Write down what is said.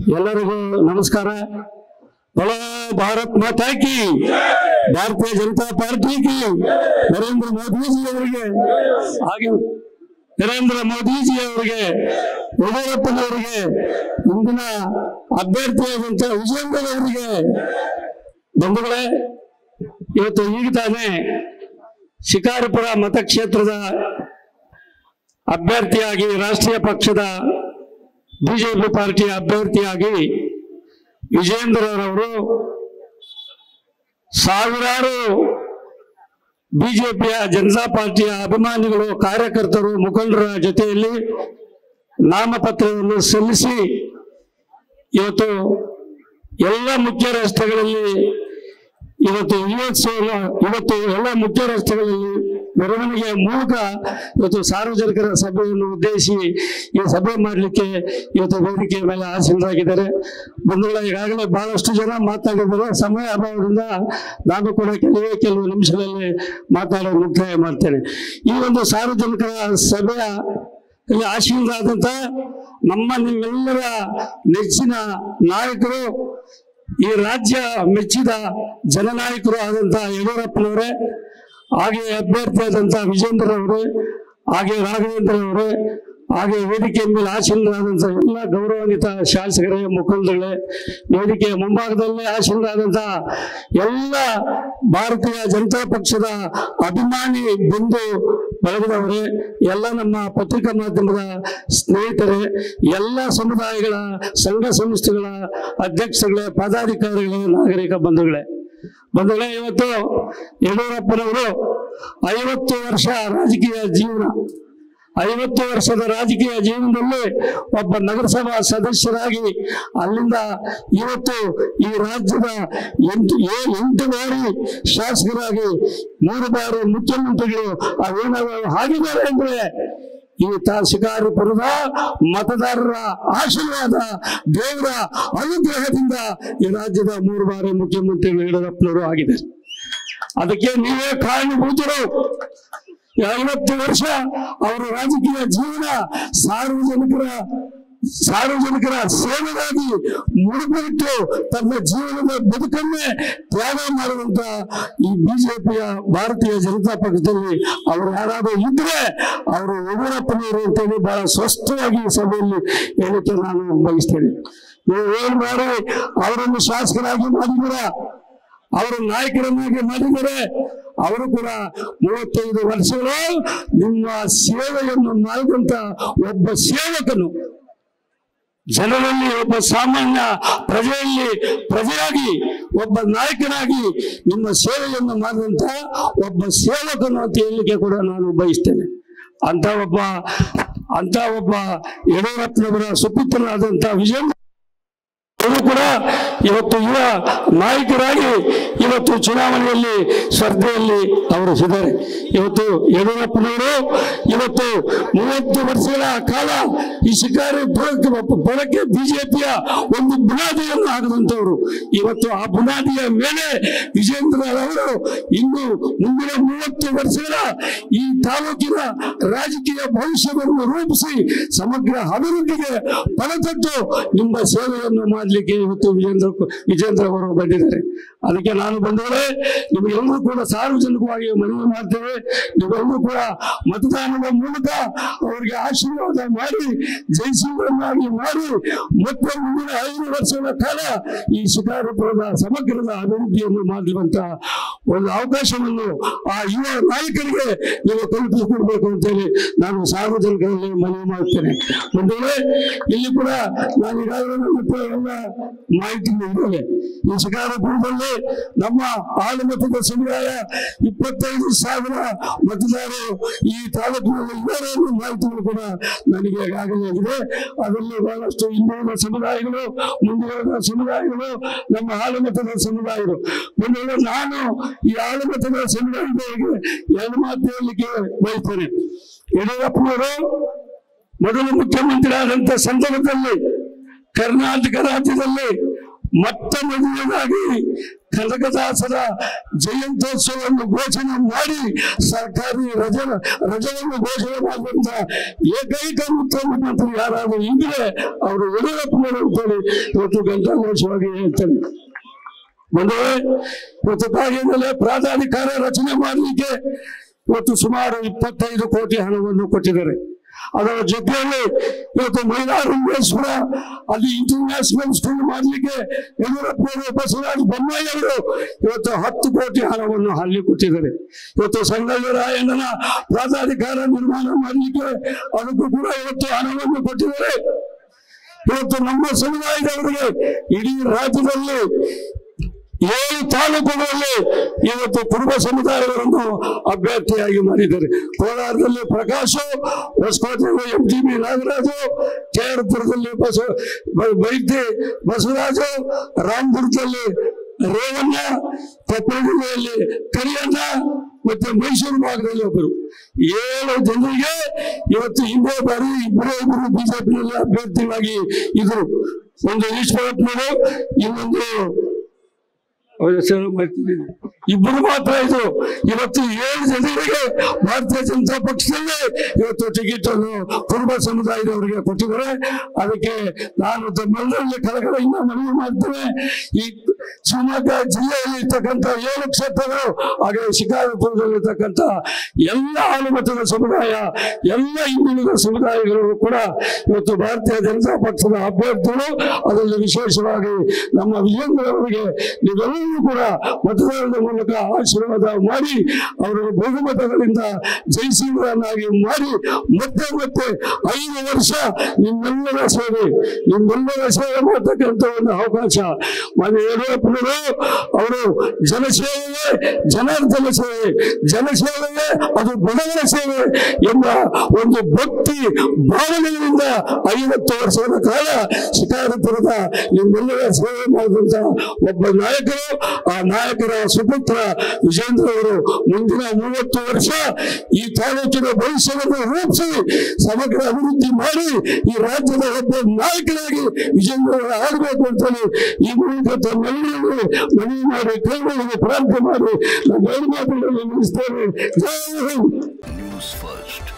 ಎಲ್ಲರಿಗೂ ನಮಸ್ಕಾರ. ಬಲೋ ಭಾರತ್ ಮಾತಾಕಿ ಭಾರತೀಯ ಜನತಾ ಪಾರ್ಟಿ ಕಿ ನರೇಂದ್ರ ಮೋದಿಜಿ ಅವರಿಗೆ, ಹಾಗೆ ನರೇಂದ್ರ ಮೋದಿಜಿ ಅವರಿಗೆ ಯಡಿಯೂರಪ್ಪನವರಿಗೆ ಮುಂದಿನ ಅಭ್ಯರ್ಥಿಯಾದಂಥ ವಿಜಯೇಂದ್ರವರಿಗೆ ಬಂಧುಗಳೇ, ಇವತ್ತು ಈಗ ತಾನೇ ಶಿಕಾರಿಪುರ ಮತಕ್ಷೇತ್ರದ ಅಭ್ಯರ್ಥಿಯಾಗಿ ರಾಷ್ಟ್ರೀಯ ಪಕ್ಷದ ಬಿಜೆಪಿ ಪಾರ್ಟಿಯ ಅಭ್ಯರ್ಥಿಯಾಗಿ ವಿಜೇಂದ್ರರವರು ಸಾವಿರಾರು ಬಿಜೆಪಿಯ ಜನತಾ ಪಾರ್ಟಿಯ ಅಭಿಮಾನಿಗಳು, ಕಾರ್ಯಕರ್ತರು, ಮುಖಂಡರ ಜೊತೆಯಲ್ಲಿ ನಾಮಪತ್ರವನ್ನು ಸಲ್ಲಿಸಿ ಇವತ್ತು ಎಲ್ಲ ಮುಖ್ಯ ರಸ್ತೆಗಳಲ್ಲಿ ಇವತ್ತು ಯುವೋತ್ಸವ ಇವತ್ತು ಎಲ್ಲ ಮುಖ್ಯ ರಸ್ತೆಗಳಲ್ಲಿ ಮೆರವಣಿಗೆಯ ಮೂಲಕ ಇವತ್ತು ಸಾರ್ವಜನಿಕರ ಸಭೆಯನ್ನು ಉದ್ದೇಶಿ ಈ ಸಭೆ ಮಾಡಲಿಕ್ಕೆ ಇವತ್ತು ವೇದಿಕೆಯ ಮೇಲೆ ಆಸೀನರಾಗಿದ್ದಾರೆ. ಬಂಧುಗಳ, ಈಗಾಗಲೇ ಬಹಳಷ್ಟು ಜನ ಮಾತಾಡಿದ್ದಾರೆ. ಸಮಯ ಅಭಾವದಿಂದ ನಾನು ಕೂಡ ಕೆಲವೇ ಕೆಲವು ನಿಮಿಷಗಳಲ್ಲಿ ಮಾತಾಡೋ ಮುಕ್ತಾಯ ಮಾಡ್ತೇನೆ. ಈ ಒಂದು ಸಾರ್ವಜನಿಕರ ಸಭೆಯ ಇಲ್ಲಿ ಆಶೀನರಾದಂಥ ನಮ್ಮ ನಿಮ್ಮೆಲ್ಲರ ನೆಚ್ಚಿನ ನಾಯಕರು, ಈ ರಾಜ್ಯ ಮೆಚ್ಚಿದ ಜನನಾಯಕರು ಆದಂತಹ ಯಡಿಯೂರಪ್ಪನವರೇ ಹಾಗೆ ಅಭ್ಯರ್ಥಿಯಾದಂಥ ವಿಜೇಂದ್ರ ಅವರೇ ಹಾಗೆ ರಾಘವೇಂದ್ರ ಅವರೇ ಹಾಗೆ ವೇದಿಕೆಯ ಮೇಲೆ ಆಸೀನರಾದಂಥ ಎಲ್ಲ ಗೌರವಾನ್ವಿತ ಶಾಸಕರೇ ಮುಖಂಡಗಳೇ ವೇದಿಕೆಯ ಮುಂಭಾಗದಲ್ಲೇ ಆಸೀನರಾದಂಥ ಎಲ್ಲ ಭಾರತೀಯ ಜನತಾ ಪಕ್ಷದ ಅಭಿಮಾನಿ ಬಂಧು ಬಳಗದವರೇ, ಎಲ್ಲ ನಮ್ಮ ಪತ್ರಿಕಾ ಮಾಧ್ಯಮದ ಸ್ನೇಹಿತರೇ, ಎಲ್ಲ ಸಮುದಾಯಗಳ ಸಂಘ ಸಂಸ್ಥೆಗಳ ಅಧ್ಯಕ್ಷಗಳೇ ಪದಾಧಿಕಾರಿಗಳೇ, ನಾಗರಿಕ ಬಂಧುಗಳೇ. ಬಂಧುಗಳೇ ಇವತ್ತು? ಯಡಿಯೂರಪ್ಪನವರು ಐವತ್ತು ವರ್ಷ ರಾಜಕೀಯ ಜೀವನ. ಐವತ್ತು ವರ್ಷದ ರಾಜಕೀಯ ಜೀವನದಲ್ಲಿ ಒಬ್ಬ ನಗರಸಭಾ ಸದಸ್ಯರಾಗಿ ಅಲ್ಲಿಂದ ಇವತ್ತು ಈ ರಾಜ್ಯದ ಎಂಟು ಎಂಟು ಬಾರಿ ಶಾಸಕರಾಗಿ, ಮೂರು ಬಾರಿ ಮುಖ್ಯಮಂತ್ರಿಗಳು ಅವೇನಾದ್ರು ಆಗಿದ್ದಾರೆ ಅಂದ್ರೆ ಈ ತಾ ಶಿಕಾರಿಪುರದ ಮತದಾರರ ಆಶೀರ್ವಾದ ದೇವರ ಅನುಗ್ರಹದಿಂದ ಈ ರಾಜ್ಯದ ಮೂರು ಬಾರಿ ಮುಖ್ಯಮಂತ್ರಿ ಯಡಿಯೂರಪ್ಪನವರು ಆಗಿದೆ ಅದಕ್ಕೆ ನೀವೇ ಕಾರಣಭೂತರು. ಐವತ್ತು ವರ್ಷ ಅವರ ರಾಜಕೀಯ ಜೀವನ ಸಾರ್ವಜನಿಕರ ಸಾರ್ವಜನಿಕರ ಸೇವೆಗಾಗಿ ಮುಡುಪಿಟ್ಟು ತನ್ನ ಜೀವನದ ಬದುಕನ್ನೇ ತ್ಯಾಗ ಮಾಡುವಂತ ಈ ಬಿಜೆಪಿಯ ಭಾರತೀಯ ಜನತಾ ಪಕ್ಷದಲ್ಲಿ ಅವರು ಯಾರಾದರೂ ಇದ್ರೆ ಅವರು ಯಡಿಯೂರಪ್ಪನವರು ಅಂತೇಳಿ ಬಹಳ ಸ್ಪಷ್ಟವಾಗಿ ಸಭೆಯಲ್ಲಿ ಹೇಳಿಕೆ ನಾನು ಬಯಸ್ತೇನೆ. ನೀವು ಏನ್ ಮಾಡಿ ಅವರನ್ನು ಶಾಸಕರಾಗಿ ಮಾಡಿದ್ದೀರ? ಅವರು ನಾಯಕರನ್ನಾಗಿ ಮಾಡಿದರೆ ಅವರು ಕೂಡ ಮೂವತ್ತೈದು ವರ್ಷಗಳು ನಿಮ್ಮ ಸೇವೆಯನ್ನು ಮಾಡಿದಂತ ಒಬ್ಬ ಸೇವಕನು ಜನರಲ್ಲಿ ಒಬ್ಬ ಸಾಮಾನ್ಯ ಪ್ರಜೆಯಲ್ಲಿ ಪ್ರಜೆಯಾಗಿ, ಒಬ್ಬ ನಾಯಕನಾಗಿ ನಿಮ್ಮ ಸೇವೆಯನ್ನು ಮಾಡಿದಂತ ಒಬ್ಬ ಸೇವಕನು ಅಂತ ಹೇಳಲಿಕ್ಕೆ ಕೂಡ ನಾನು ಬಯಸ್ತೇನೆ. ಅಂತ ಒಬ್ಬ ಅಂತ ಒಬ್ಬ ಯಡಿಯೂರಪ್ಪನವರ ಸುಪುತ್ರನಾದಂತ ವಿಜಯ ಕೂಡ ಇವತ್ತು ಯುವ ನಾಯಕರಾಗಿ ಇವತ್ತು ಚುನಾವಣೆಯಲ್ಲಿ ಸ್ಪರ್ಧೆಯಲ್ಲಿ ಅವರು ಇದ್ದಾರೆ ಇವತ್ತು ಯಡಿಯೂರಪ್ಪನವರು ಇವತ್ತು ಮೂವತ್ತು ವರ್ಷಗಳ ಕಾಲ ಈ ಶಿಕಾರಿ ಬಳಕೆ ಬಿಜೆಪಿಯ ಒಂದು ಬುನಾದಿಯನ್ನು ಹಾಕಿದಂಥವ್ರು ಇವತ್ತು ಆ ಬುನಾದಿಯ ಮೇಲೆ ವಿಜೇಂದ್ರ ಅವರು ಇನ್ನು ಮುಂದಿನ ಮೂವತ್ತು ವರ್ಷಗಳ ಈ ತಾಲೂಕಿನ ರಾಜಕೀಯ ಭವಿಷ್ಯವನ್ನು ರೂಪಿಸಿ ಸಮಗ್ರ ಅಭಿವೃದ್ಧಿಗೆ ಫಲತಟ್ಟು ನಿಮ್ಮ ಸೇವೆಯನ್ನು ಮಾಡಲಿಕ್ಕೆ ಇವತ್ತು ವಿಜೇಂದ್ರ ವಿಜೇಂದ್ರ ಅವರು ಬಂದಿದ್ದಾರೆ. ಅದಕ್ಕೆ ನಾನು ಬಂದರೆ ನಿಮಗೆಲ್ಲರೂ ಕೂಡ ಸಾರ್ವಜನಿಕವಾಗಿ ಮನವಿ ಮಾಡ್ತೇವೆ. ನೀವೆಲ್ಲರೂ ಕೂಡ ಮತದಾನದ ಮೂಲಕ ಅವರಿಗೆ ಆಶೀರ್ವಾದ ಮಾಡಿ ಜಯಿಸುವನ್ನಾಗಿ ಮಾಡಿ, ಮತ್ತೆ ಮುಂದಿನ ಐದು ವರ್ಷಗಳ ಕಾಲ ಈ ಶಿಕಾರಪುರದ ಸಮಗ್ರದ ಅಭಿವೃದ್ಧಿಯನ್ನು ಮಾಡುವಂತ ಒಂದು ಅವಕಾಶವನ್ನು ಆ ಯುವ ನಾಯಕರಿಗೆ ನೀವು ತಲುಪಿಸಿಕೊಡ್ಬೇಕು ಅಂತೇಳಿ ನಾನು ಸಾರ್ವಜನಿಕರಲ್ಲಿ ಮನವಿ ಮಾಡ್ತೇನೆ. ಬಂದರೆ ಇಲ್ಲಿ ಕೂಡ ನಾನು ಈಗಾಗಲೇ ಎಲ್ಲ ಮಾಹಿತಿ ಇದ್ದೇವೆ ಈ ಶಿಕಾರಪುರದಲ್ಲಿ ನಮ್ಮ ಆಲಮತದ ಸಮುದಾಯ ಇಪ್ಪತ್ತೈದು ಸಾವಿರ ಮತದಾರರು ಈ ತಾಲೂಕಿನಲ್ಲಿ ಇದ್ದಾರೆ ಅನ್ನೋ ಮಾಹಿತಿಗಳು ಕೂಡ ನನಗೆ ಆಗಲಾಗಿದೆ ಅದರಲ್ಲಿ ಬಹಳಷ್ಟು ಹಿಂದುಳಿದ ಸಮುದಾಯಗಳು, ಮುಂದುವರೆದ ಸಮುದಾಯಗಳು, ನಮ್ಮ ಆಲಮತದ ಸಮುದಾಯಗಳು ಒಂದು ನಾನು ಈ ಆಲಮತದ ಸಮುದಾಯದವರಿಗೆ ಎರಡು ಮಾತು ಹೇಳಲಿಕ್ಕೆ ಬಯಸ್ತೇನೆ. ಯಡಿಯೂರಪ್ಪನವರು ಮೊದಲು ಮುಖ್ಯಮಂತ್ರಿ ಆದಂತ ಸಂದರ್ಭದಲ್ಲಿ ಕರ್ನಾಟಕ ರಾಜ್ಯದಲ್ಲಿ ಮೊಟ್ಟ ಮೊದಲನೇದಾಗಿ ಕನಕದಾಸರ ಜಯಂತ್ಯೋತ್ಸವವನ್ನು ಘೋಷಣೆ ಮಾಡಿ ಸರ್ಕಾರಿ ರಜೆ ರಜೆಯನ್ನು ಘೋಷಣೆ ಮಾಡಿದಂತ ಏಕೈಕ ಮುಖ್ಯಮಂತ್ರಿ ಯಾರಾದರೂ ಇದ್ರೆ ಅವರು ಯಡಿಯೂರಪ್ಪನವರು ಅಂತೇಳಿ ಇವತ್ತು ಘಂಟಾಘೋಷವಾಗಿ ಹೇಳ್ತಾರೆ. ಬಂದವೇ ಇವತ್ತು ಕಾಗಿನಲ್ಲಿ ಪ್ರಾಧಿಕಾರ ರಚನೆ ಮಾಡಲಿಕ್ಕೆ ಇವತ್ತು ಸುಮಾರು ಇಪ್ಪತ್ತೈದು ಕೋಟಿ ಹಣವನ್ನು ಕೊಟ್ಟಿದ್ದಾರೆ. ಅದರ ಜೊತೆಯಲ್ಲಿ ಇವತ್ತು ಮೈಲಾರಲಿಂಗೇಶ್ವರ ಅಲ್ಲಿ ಇಂಟರ್ನ್ಯಾಷನಲ್ ಸ್ಕೂಲ್ ಮಾಡಲಿಕ್ಕೆ ಯಡಿಯೂರಪ್ಪನವರು ಬಸವರಾಜ ಬೊಮ್ಮಾಯಿ ಅವರು ಇವತ್ತು ಹತ್ತು ಕೋಟಿ ಹಣವನ್ನು ಅಲ್ಲಿ ಕೊಟ್ಟಿದ್ದಾರೆ. ಇವತ್ತು ಸಂಗೊಳ್ಳಿ ಪ್ರಾಧಿಕಾರ ನಿರ್ಮಾಣ ಮಾಡಲಿಕ್ಕೆ ಅದಕ್ಕೂ ಕೂಡ ಇವತ್ತು ಹಣವನ್ನು ಕೊಟ್ಟಿದ್ದಾರೆ. ಇವತ್ತು ನಮ್ಮ ಸಮುದಾಯದವರಿಗೆ ಇಡೀ ರಾಜ್ಯದಲ್ಲಿ ಏಳು ತಾಲೂಕುಗಳಲ್ಲಿ ಇವತ್ತು ಕುರುಬ ಸಮುದಾಯಗಳನ್ನು ಅಭ್ಯರ್ಥಿಯಾಗಿ ಮಾಡಿದ್ದಾರೆ. ಕೋಲಾರದಲ್ಲಿ ಪ್ರಕಾಶ್, ಹೊಸಕೋಟೆಯಲ್ಲಿ ಎಂ ಟಿ ಬಿ ನಾಗರಾಜು ಕೇರಪುರದಲ್ಲಿ ಬಸವ ವೈದ್ಯ ಬಸವರಾಜು ರಾಮದುರ್ಗದಲ್ಲಿ ರೇವಣ್ಣ, ಕೊಪ್ಪಳ ಜಿಲ್ಲೆಯಲ್ಲಿ ಕರಿಯಣ್ಣ ಮತ್ತೆ ಮೈಸೂರು ಭಾಗದಲ್ಲಿ ಒಬ್ಬರು. ಏಳು ಜನರಿಗೆ ಇವತ್ತು ಹಿಂದೆ ಬಾರಿ ಇಬ್ಬರೇ ಇಬ್ಬರು ಬಿಜೆಪಿಯಲ್ಲಿ ಅಭ್ಯರ್ಥಿಯಾಗಿ ಇದ್ರು. ಒಂದು ಈಶ್ವರಪ್ಪನವರು, ಇನ್ನೊಂದು ಅವ್ರ ಇಬ್ಬರು ಮಾತ್ರ ಇದು. ಇವತ್ತು ಏಳು ಜನರಿಗೆ ಭಾರತೀಯ ಜನತಾ ಪಕ್ಷದಲ್ಲಿ ಇವತ್ತು ಟಿಕೆಟ್ ಅನ್ನು ಕುರುಬ ಸಮುದಾಯದವರಿಗೆ ಕೊಟ್ಟಿದ್ದಾರೆ. ಅದಕ್ಕೆ ನಾನು ತಮ್ಮೆಲ್ಲರಲ್ಲಿ ಕಳಕಳಿಯಿಂದ ಮನವಿ ಮಾಡ್ತೇನೆ. ಈ ಶಿವಮೊಗ್ಗ ಜಿಲ್ಲೆಯಲ್ಲಿ ಇರ್ತಕ್ಕಂಥ ಏಳು ಕ್ಷೇತ್ರಗಳು, ಹಾಗೆ ಶಿಕಾರಿಪುರದಲ್ಲಿ ಇರ್ತಕ್ಕಂಥ ಎಲ್ಲ ಆಲುಮತದ ಸಮುದಾಯ, ಎಲ್ಲ ಹಿಂದುಳಿದ ಸಮುದಾಯಗಳು ಕೂಡ ಇವತ್ತು ಭಾರತೀಯ ಜನತಾ ಪಕ್ಷದ ಅಭ್ಯರ್ಥಿಗಳು, ಅದರಲ್ಲಿ ವಿಶೇಷವಾಗಿ ನಮ್ಮ ವಿಜೇಂದ್ರ ಅವರಿಗೆ ನೀವೆಲ್ಲರೂ ಕೂಡ ಮತದಾನದ ಮೂಲಕ ಆಶೀರ್ವಾದ ಮಾಡಿ ಅವರು ಬಹುಮತಗಳಿಂದ ಜಯಿಸುವವರನ್ನಾಗಿ ಮಾಡಿ, ಮತ್ತೆ ಮತ್ತೆ ಐದು ವರ್ಷ ನಿಮ್ಮೆಲ್ಲರ ಸೇವೆ ನಿಮ್ಮೆಲ್ಲರ ಸೇವೆ ಮಾಡ್ತಕ್ಕಂಥ ಒಂದು ಅವಕಾಶ. ಮನೆ ಯಡಿಯೂರಪ್ಪನವರು ಅವರು ಜನಸೇವೆಯೇ, ಜನಾರ್ದನ ಸೇವೆ, ಜನಸೇವೆಯೇ, ಅದು ಬಡವರ ಸೇವೆ ಎಂಬ ಒಂದು ಭಕ್ತಿ ಭಾವನೆಗಳಿಂದ ಐವತ್ತು ವರ್ಷಗಳ ಕಾಲ ಶಿಕಾರಪುರದ ನಿಮ್ಮೆಲ್ಲರ ಸೇವೆ ಮಾಡಿದಂತ ಒಬ್ಬ ನಾಯಕರು. ಆ ನಾಯಕರ ಸುಪುತ್ರ ವಿಜೇಂದ್ರ ಅವರು ಮುಂದಿನ ಮೂವತ್ತು ವರ್ಷ ಈ ತಾಲೂಕಿನ ಭವಿಷ್ಯವನ್ನು ರೂಪಿಸಿ, ಸಮಗ್ರ ಅಭಿವೃದ್ಧಿ ಮಾಡಿ, ಈ ರಾಜ್ಯದ ಒಬ್ಬ ನಾಯಕರಾಗಿ ವಿಜೇಂದ್ರ ಅವರು ಆಗಬೇಕು ಅಂತೇಳಿ ಈ ಮೂಲಕ ತಮ್ಮೆಲ್ಲರಿಗೂ ಮನವಿ ಮಾಡಿ ಕೈಗಳಿಗೆ ಪ್ರಾರ್ಥನೆ ಮಾಡಿ ನಾನು ಮಾತುಗಳನ್ನು ಮುಗಿಸ್ತೇನೆ ಜೈ ಹಿಂದ್ ನ್ಯೂಸ್ ಫಸ್ಟ್